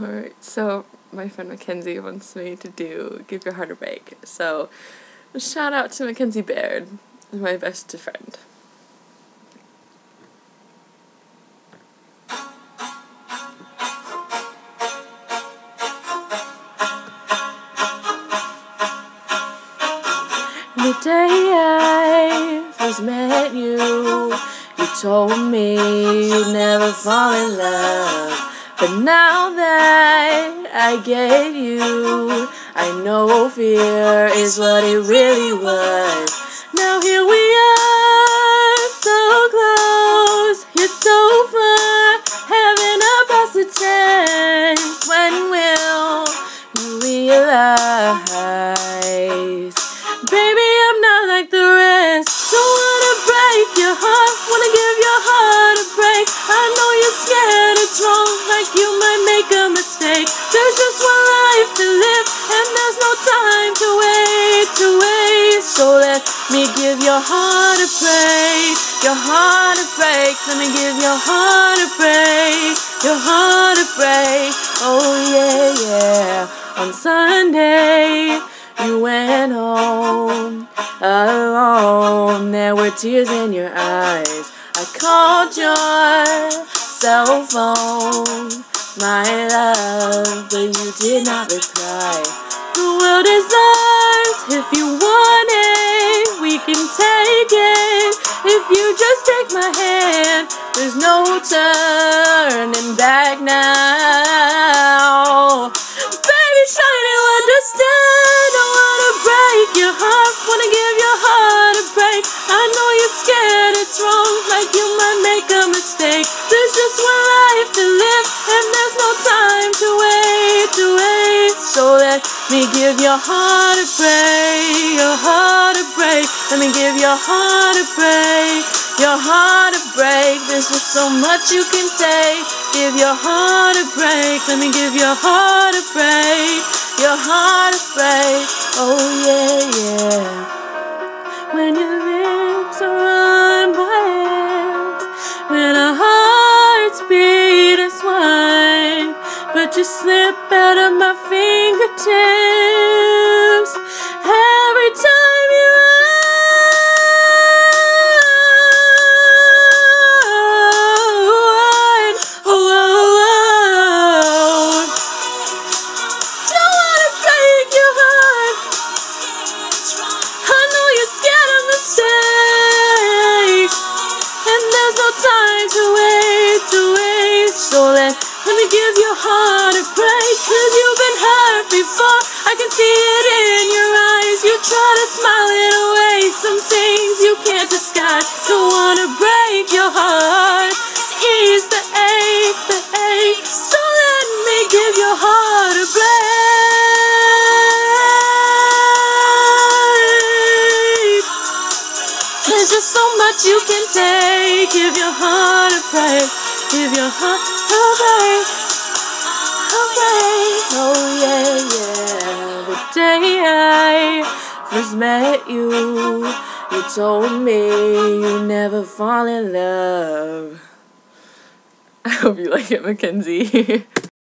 Alright, so my friend Mackenzie wants me to do Give Your Heart a Break. So, shout out to Mackenzie Baird, my best friend. The day I first met you, you told me you'd never fall in love. But now that I get you, I know fear is what it really was. Now here we are, so close, yet so far, having a pass your heart a break, your heart a break. Let me give your heart a break, your heart a break. Oh yeah, yeah. On Sunday. You went home alone. There were tears in your eyes. I called your cell phone, my love, but you did not reply. The world is ours. If you want it, we can take it. If you just take my hand, there's no turning back now. Let me give your heart a break, your heart a break. Let me give your heart a break, your heart a break. There's just so much you can take. Give your heart a break. Let me give your heart a break, your heart a break. Oh yeah, yeah. But you slip out of my fingertips every time you run. Oh, oh, oh. Don't wanna break your heart. I know you're scared of mistakes, and there's no time to wait, to wait. So let, let give your heart a break, cause you've been hurt before. I can see it in your eyes. You try to smile it away. Some things you can't disguise. Don't wanna break your heart. Ease the ache, the ache. So let me give your heart a break. There's just so much you can take. Give your heart a break. Give your heart a break. Oh yeah, yeah. The day I first met you, you told me you never fall in love. I hope you like it, Mackenzie.